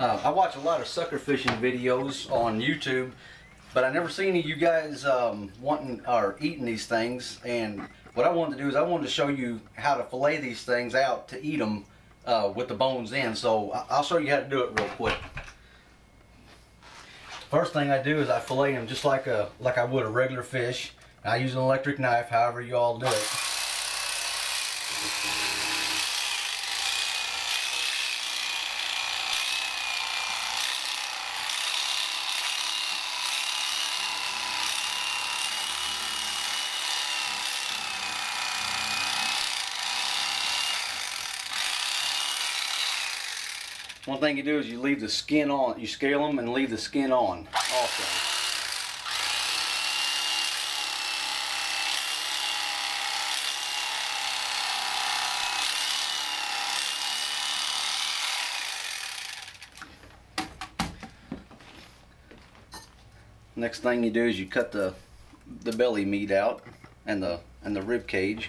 Uh, I watch a lot of sucker fishing videos on YouTube, but I never seen any of you guys um, wanting or eating these things. And what I wanted to do is I wanted to show you how to fillet these things out to eat them uh, with the bones in. So I'll show you how to do it real quick. First thing I do is I fillet them just like a like I would a regular fish. I use an electric knife, however you all do it. One thing you do is you leave the skin on. You scale them and leave the skin on also. Next thing you do is you cut the the belly meat out and the and the rib cage.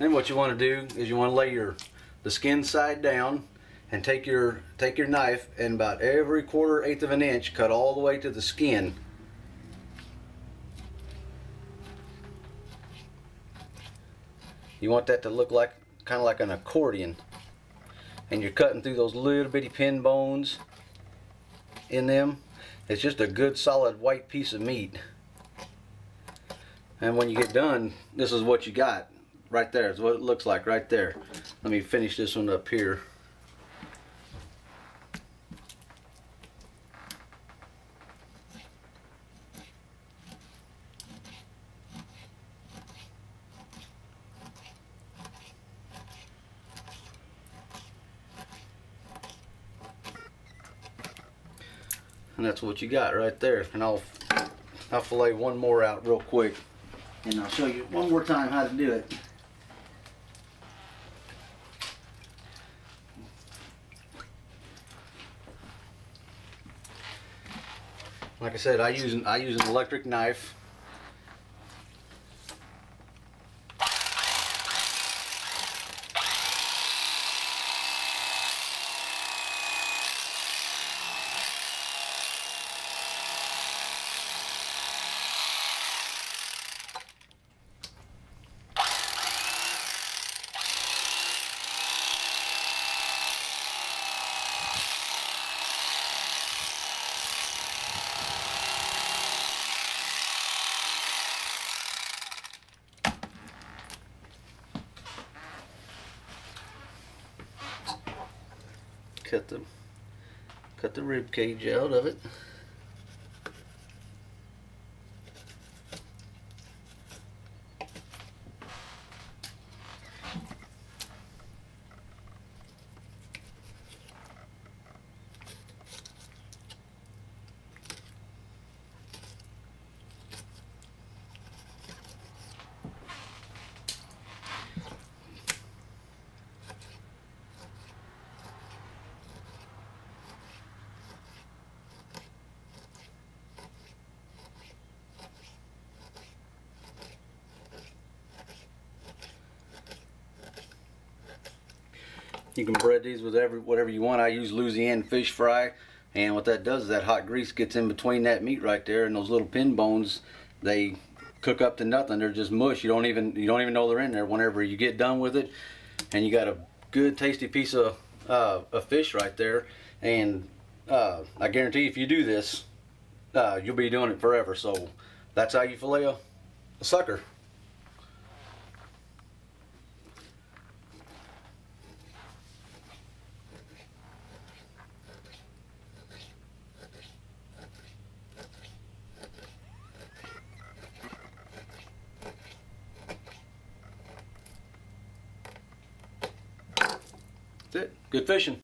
Then what you want to do is you want to lay your the skin side down and take your take your knife and about every quarter eighth of an inch cut all the way to the skin. You want that to look like kind of like an accordion. And you're cutting through those little bitty pin bones in them. It's just a good solid white piece of meat. And when you get done, this is what you got right there. Is what it looks like right there. Let me finish this one up here. And that's what you got right there. And I'll I'll fillet one more out real quick. And I'll show you one more time how to do it. Like I said, I use an, I use an electric knife. Cut the cut the rib cage out of it. You can bread these with every whatever you want. I use Louisiana fish fry, and what that does is that hot grease gets in between that meat right there, and those little pin bones, they cook up to nothing. They're just mush. You don't even you don't even know they're in there. Whenever you get done with it, and you got a good tasty piece of uh, of fish right there, and uh, I guarantee if you do this, uh, you'll be doing it forever. So that's how you fillet a, a sucker. It. Good fishing.